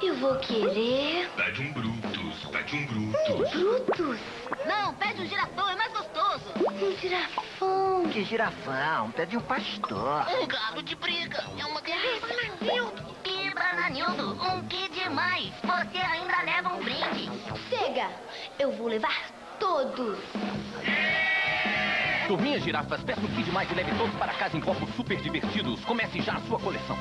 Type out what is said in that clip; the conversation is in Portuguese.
Eu vou querer... Pede um Brutus, pede um Brutus. Brutus. Não, pede um girafão, é mais gostoso. Um girafão. Que girafão, pede um pastor. Um gado de briga, é uma delícia. Nildo, e Bananildo, um que demais. Você ainda leva um brinde. Chega, eu vou levar todos. Turminha girafas, peça um que mais e leve todos para casa em copos super divertidos. Comece já a sua coleção.